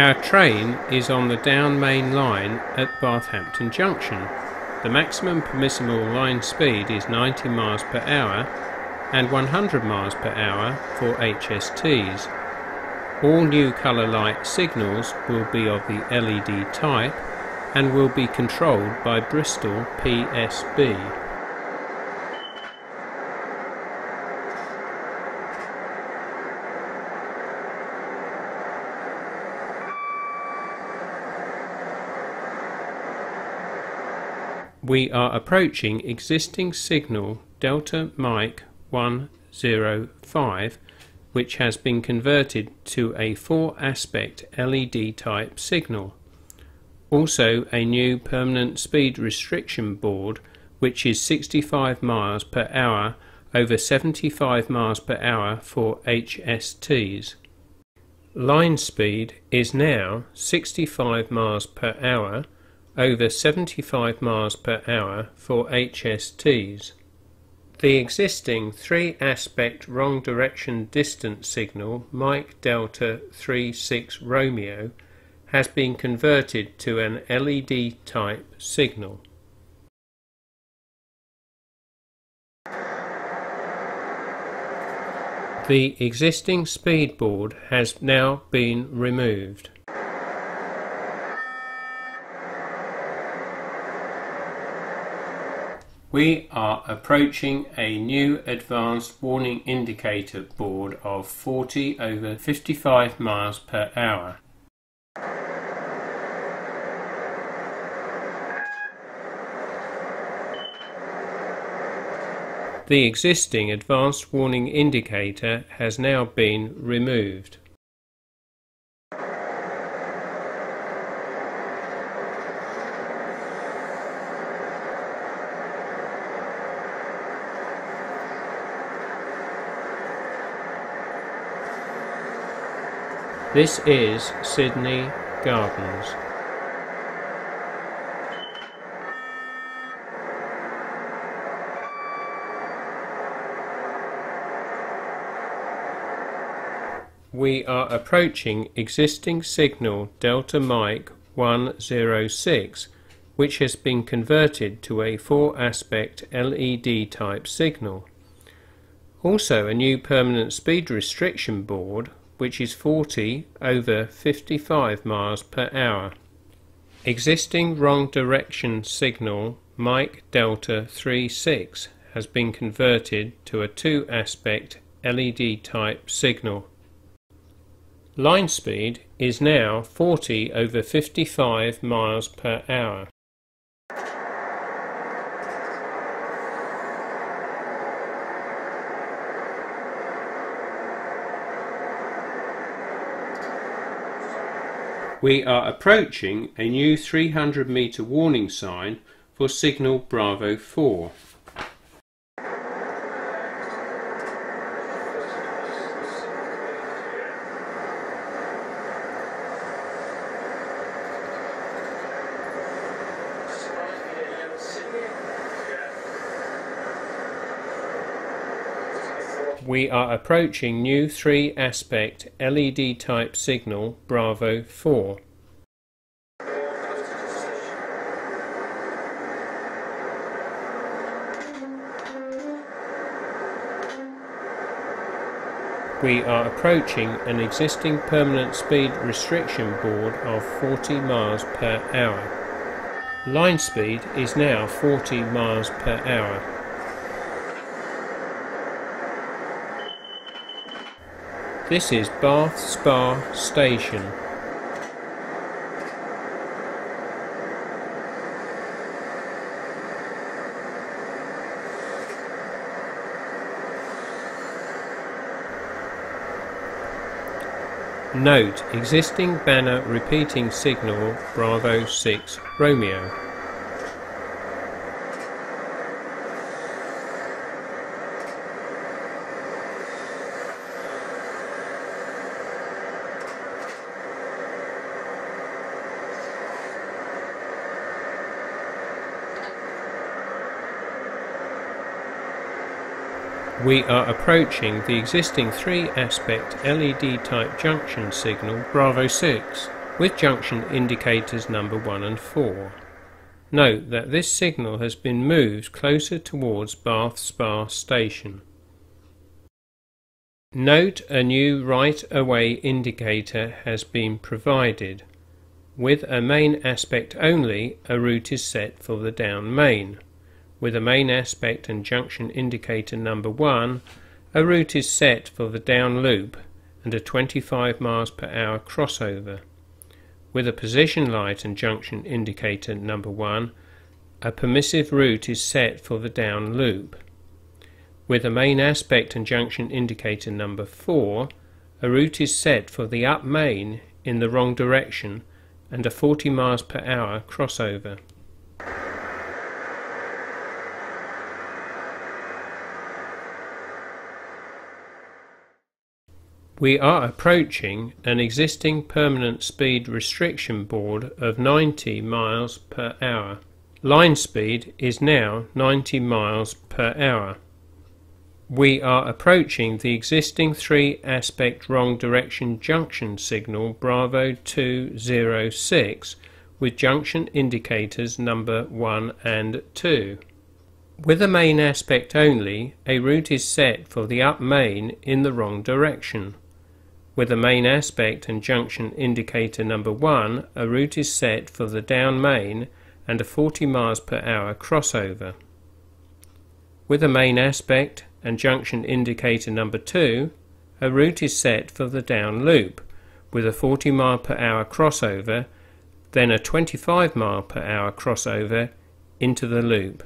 Our train is on the down main line at Bathampton Junction. The maximum permissible line speed is 90 miles per hour and 100 miles per hour for HSTs. All new colour light signals will be of the LED type and will be controlled by Bristol PSB. We are approaching existing signal Delta Mike 105 which has been converted to a 4 aspect LED type signal. Also a new permanent speed restriction board which is 65 miles per hour over 75 miles per hour for HSTs. Line speed is now 65 miles per hour over 75 miles per hour for HSTs. The existing three-aspect wrong direction distance signal Mike Delta 36 Romeo has been converted to an LED type signal. The existing speed board has now been removed. We are approaching a new advanced warning indicator board of 40 over 55 miles per hour. The existing advanced warning indicator has now been removed. This is Sydney Gardens. We are approaching existing signal Delta Mike 106 which has been converted to a 4-aspect LED type signal. Also a new permanent speed restriction board which is 40 over 55 miles per hour. Existing wrong direction signal Mike Delta 36 has been converted to a two aspect LED type signal. Line speed is now 40 over 55 miles per hour. We are approaching a new 300 metre warning sign for signal Bravo 4. We are approaching new 3 aspect LED type signal Bravo 4. We are approaching an existing permanent speed restriction board of 40 miles per hour. Line speed is now 40 miles per hour. This is Bath Spa Station. Note, existing banner repeating signal Bravo 6 Romeo. We are approaching the existing three-aspect LED type junction signal Bravo 6. with junction indicators number 1 and 4. Note that this signal has been moved closer towards Bath Spa station. Note a new right-away indicator has been provided. With a main aspect only, a route is set for the down main. With a main aspect and junction indicator number 1, a route is set for the down loop and a 25 miles per hour crossover. With a position light and junction indicator number 1, a permissive route is set for the down loop. With a main aspect and junction indicator number 4, a route is set for the up main in the wrong direction and a 40 miles per hour crossover. We are approaching an existing permanent speed restriction board of 90 miles per hour. Line speed is now 90 miles per hour. We are approaching the existing three aspect wrong direction junction signal Bravo 206 with junction indicators number 1 and 2. With a main aspect only, a route is set for the up main in the wrong direction. With a main aspect and junction indicator number 1, a route is set for the down main and a 40 miles per hour crossover. With a main aspect and junction indicator number 2, a route is set for the down loop with a 40 mile per hour crossover, then a 25 mile per hour crossover into the loop.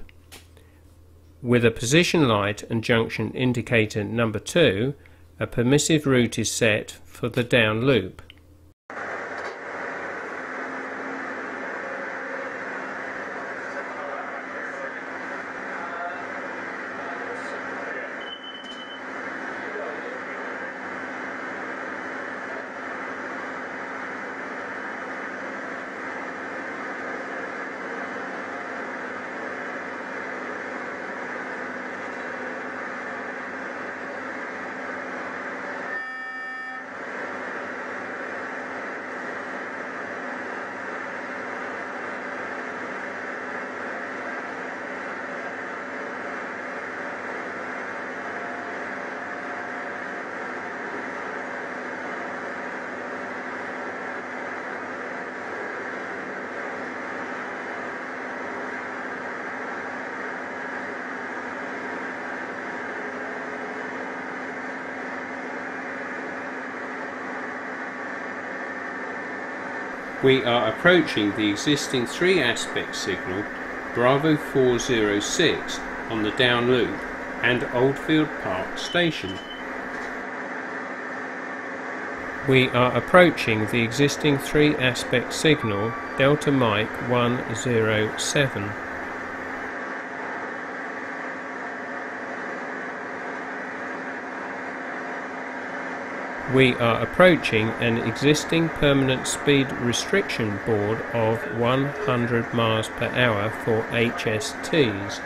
With a position light and junction indicator number 2, a permissive route is set for the down loop. We are approaching the existing three aspect signal Bravo 406 on the down loop and Oldfield Park station. We are approaching the existing three aspect signal Delta Mike 107. We are approaching an existing permanent speed restriction board of 100 miles per hour for HSTs.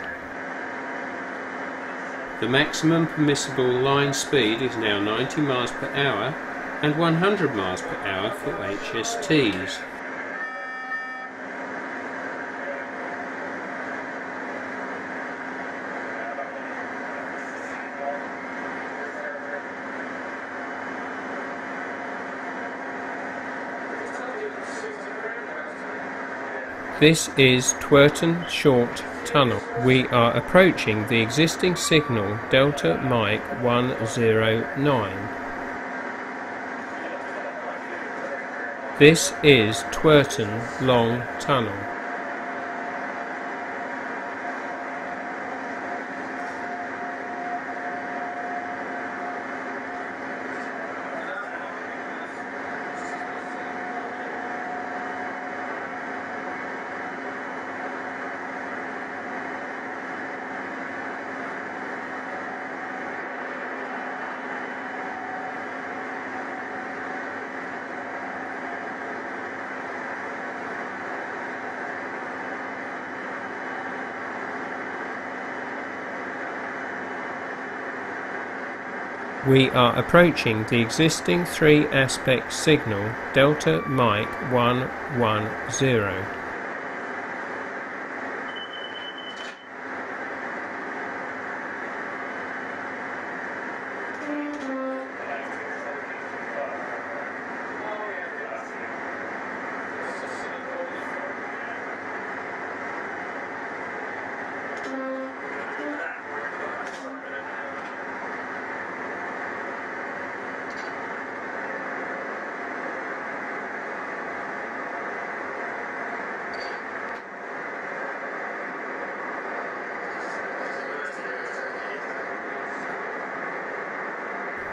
The maximum permissible line speed is now 90 miles per hour and 100 miles per hour for HSTs. This is Twerton Short Tunnel. We are approaching the existing signal Delta Mike 109. This is Twerton Long Tunnel. We are approaching the existing three aspect signal Delta Mike 110.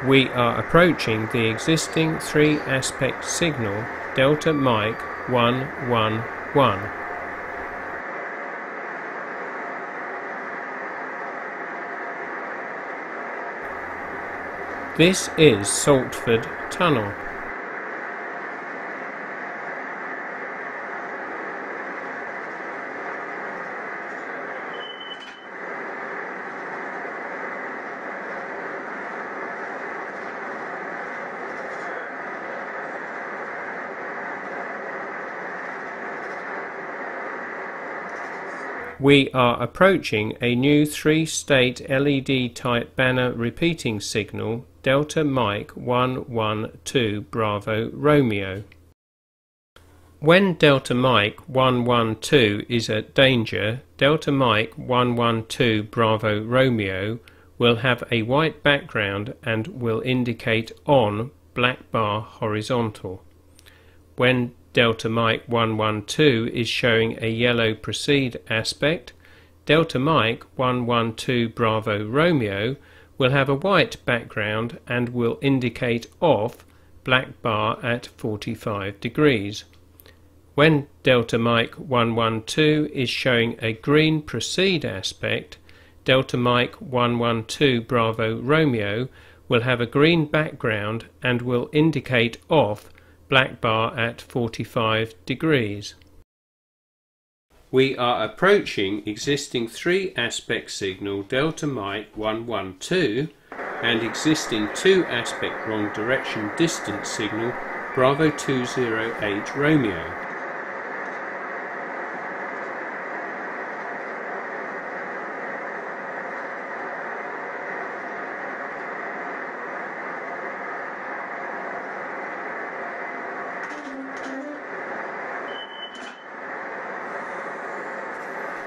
We are approaching the existing three aspect signal Delta Mike 111. This is Saltford Tunnel. We are approaching a new three-state LED type banner repeating signal Delta Mike 112 Bravo Romeo. When Delta Mike 112 is at danger, Delta Mike 112 Bravo Romeo will have a white background and will indicate on black bar horizontal. When Delta Mike 112 is showing a yellow proceed aspect. Delta Mike 112 Bravo Romeo will have a white background and will indicate off black bar at 45 degrees. When Delta Mike 112 is showing a green proceed aspect, Delta Mike 112 Bravo Romeo will have a green background and will indicate off black bar at 45 degrees. We are approaching existing three aspect signal delta Mike 112 and existing two aspect wrong direction distance signal Bravo 208 Romeo.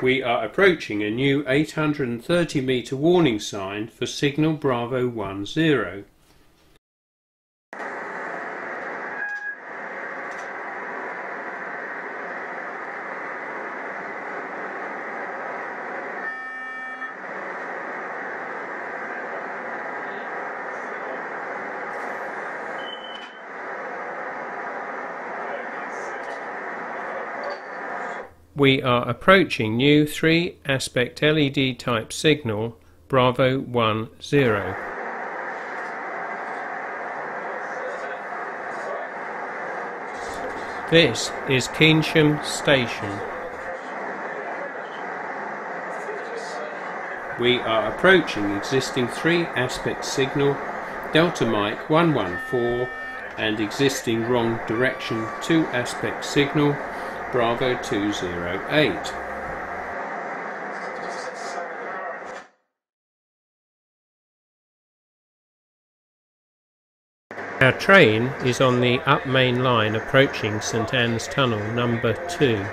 We are approaching a new 830 metre warning sign for signal Bravo 10. We are approaching new 3 aspect LED type signal Bravo 10. This is Keynsham Station. We are approaching existing 3 aspect signal Delta Mike 114 and existing wrong direction 2 aspect signal Bravo 208. Our train is on the up main line approaching St Anne's Tunnel number 2.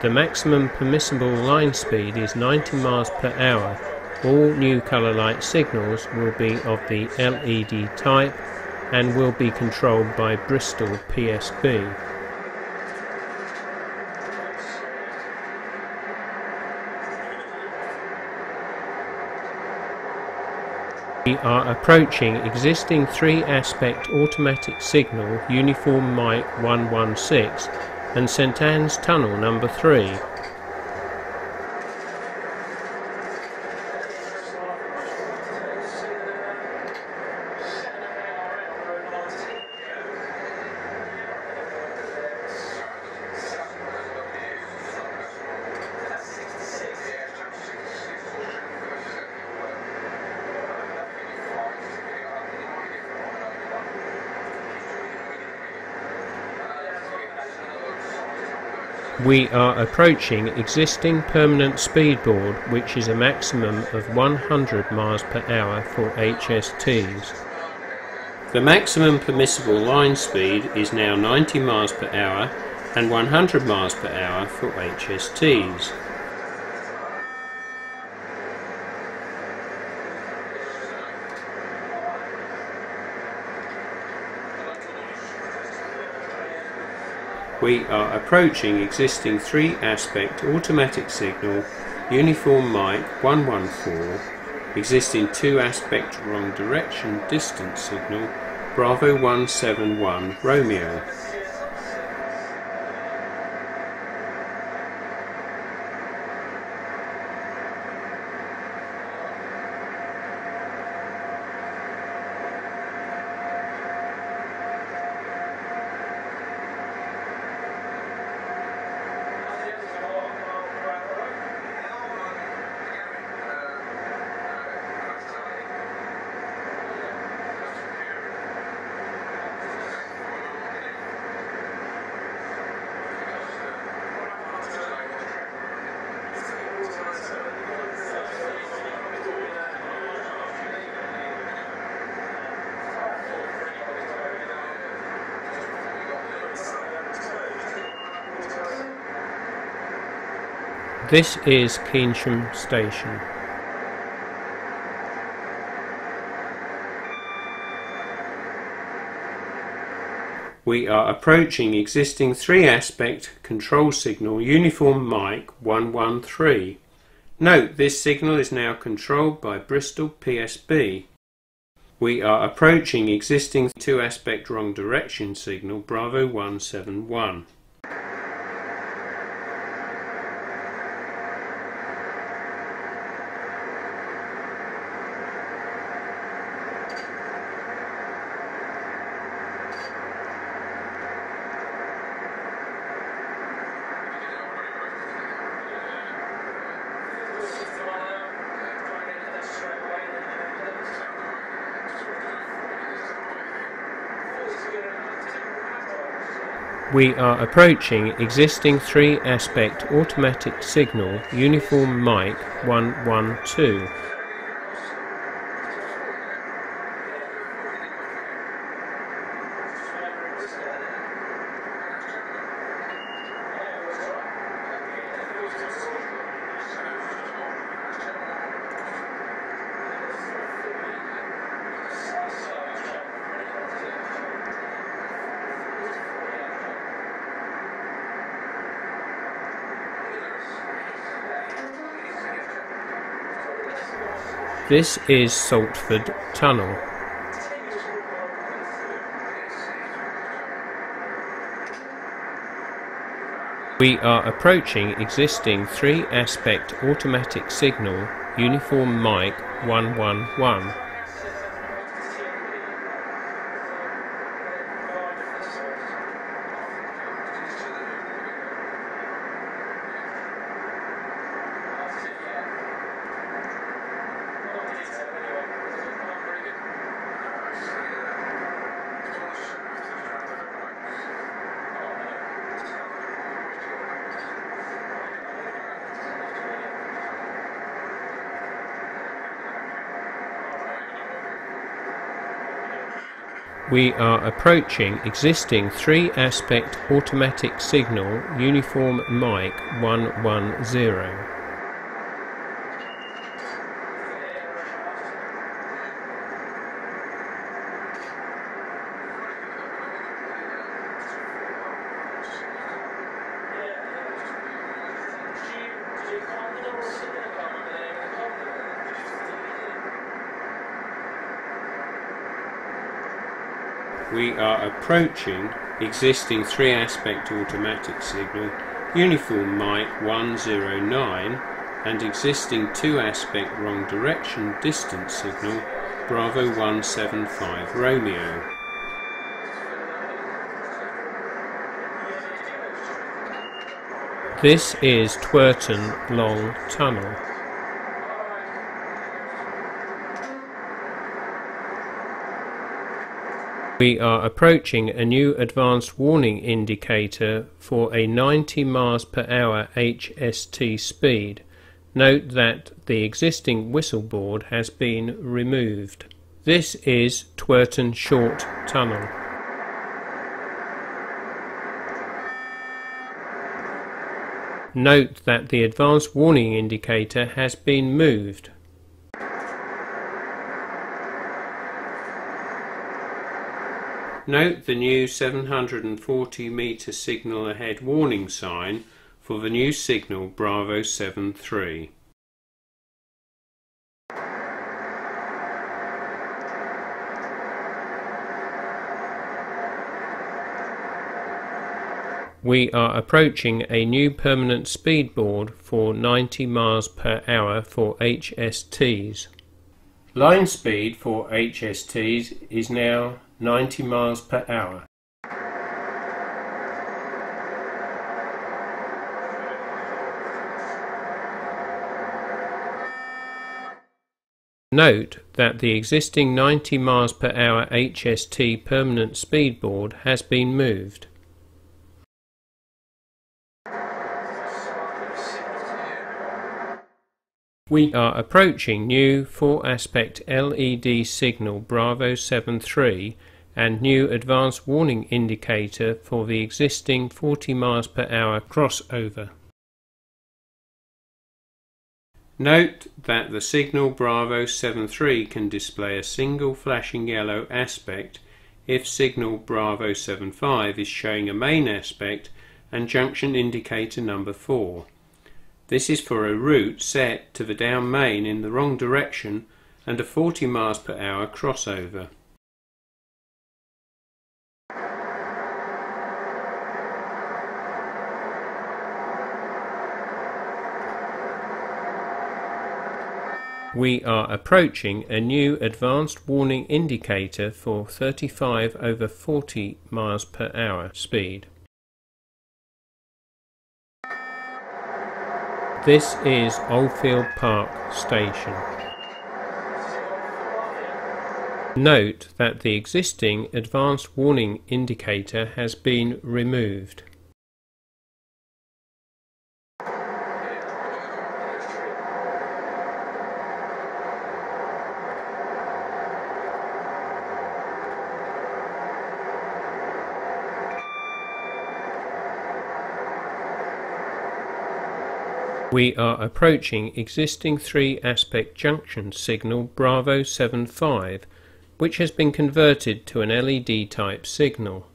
The maximum permissible line speed is 90 miles per hour. All new colour light signals will be of the LED type and will be controlled by Bristol PSB. We are approaching existing three-aspect automatic signal Uniform Mike 116 and St Anne's Tunnel number 3 We are approaching existing permanent speed board which is a maximum of 100 miles per hour for HSTs. The maximum permissible line speed is now 90 miles per hour and 100 miles per hour for HSTs. We are approaching existing 3-aspect automatic signal uniform Mike 114 existing 2-aspect wrong direction distance signal Bravo 171 Romeo This is Keynsham Station. We are approaching existing 3-aspect control signal uniform Mike 113. Note this signal is now controlled by Bristol PSB. We are approaching existing 2-aspect wrong direction signal Bravo 171. We are approaching existing 3-aspect automatic signal uniform Mike 112 This is Saltford Tunnel. We are approaching existing 3-aspect automatic signal uniform Mike 111. We are approaching existing 3-aspect automatic signal uniform Mike 110. We are approaching existing 3-aspect automatic signal uniform Mike 109 and existing 2-aspect wrong direction distance signal Bravo 175 Romeo. This is Twerton Long Tunnel. We are approaching a new advanced warning indicator for a 90 miles per hour HST speed. Note that the existing whistle board has been removed. This is Twerton Short Tunnel. Note that the advanced warning indicator has been moved. Note the new 740 meter signal ahead warning sign for the new signal Bravo 73. We are approaching a new permanent speed board for 90 miles per hour for HSTs. Line speed for HSTs is now 90 miles per hour. Note that the existing 90 miles per hour HST permanent speed board has been moved. We are approaching new 4-aspect LED signal Bravo 73 and new advanced warning indicator for the existing 40 miles per hour crossover. Note that the signal Bravo 73 can display a single flashing yellow aspect if signal Bravo 75 is showing a main aspect and junction indicator number 4. This is for a route set to the down main in the wrong direction and a 40 miles per hour crossover. We are approaching a new advanced warning indicator for 35 over 40 miles per hour speed. This is Oldfield Park Station. Note that the existing advanced warning indicator has been removed. We are approaching existing 3-aspect junction signal Bravo 75, which has been converted to an LED type signal.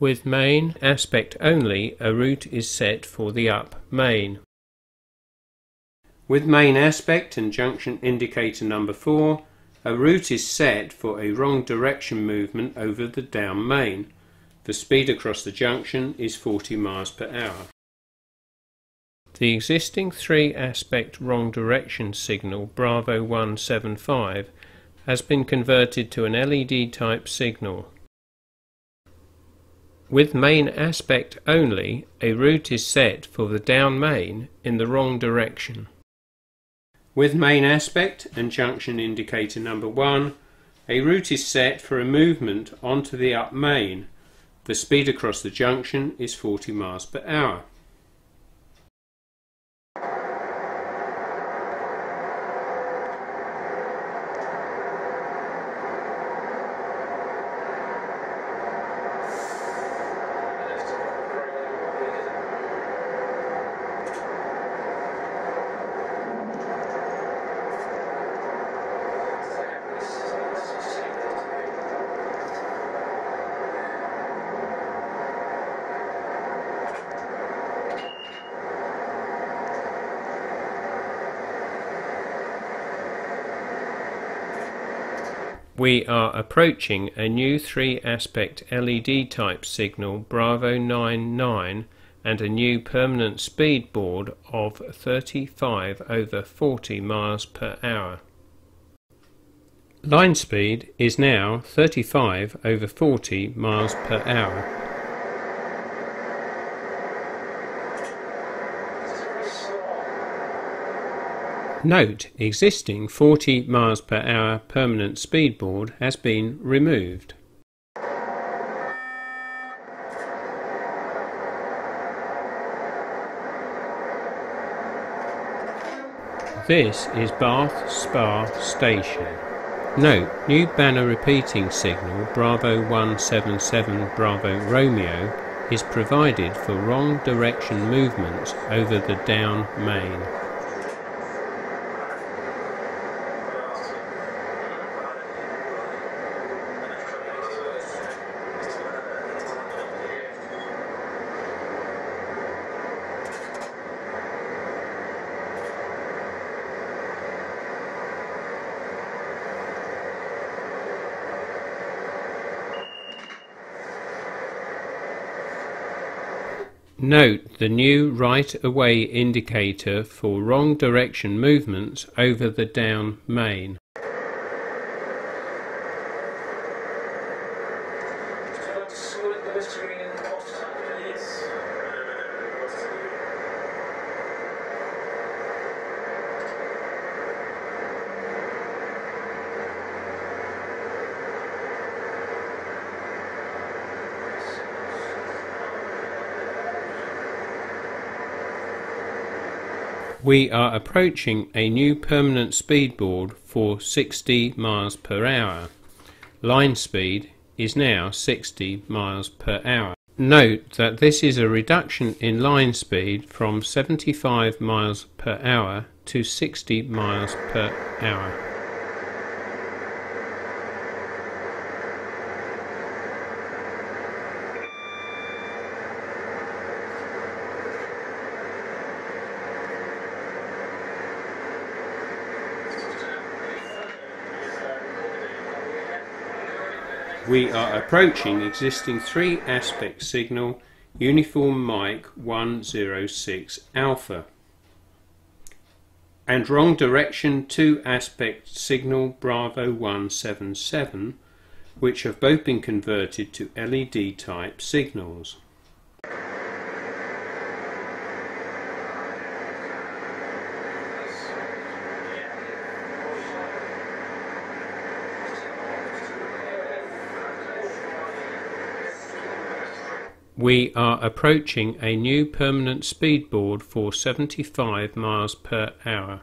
With main aspect only, a route is set for the up main. With main aspect and junction indicator number 4, a route is set for a wrong direction movement over the down main. The speed across the junction is 40 miles per hour. The existing three-aspect wrong direction signal Bravo 175 has been converted to an LED type signal. With main aspect only, a route is set for the down main in the wrong direction. With main aspect and junction indicator number 1, a route is set for a movement onto the up main. The speed across the junction is 40 miles per hour. We are approaching a new 3-aspect LED type signal Bravo 99 and a new permanent speed board of 35 over 40 miles per hour. Line speed is now 35 over 40 miles per hour. Note, existing 40 miles per hour permanent speed board has been removed. This is Bath Spa Station. Note, new banner repeating signal Bravo 177 Bravo Romeo is provided for wrong direction movements over the down main. Note the new right-away indicator for wrong direction movements over the down main. We are approaching a new permanent speed board for 60 miles per hour. Line speed is now 60 miles per hour. Note that this is a reduction in line speed from 75 miles per hour to 60 miles per hour. We are approaching existing 3 aspect signal Uniform Mike 106 Alpha and wrong direction 2 aspect signal Bravo 177 which have both been converted to LED type signals. We are approaching a new permanent speed board for 75 miles per hour.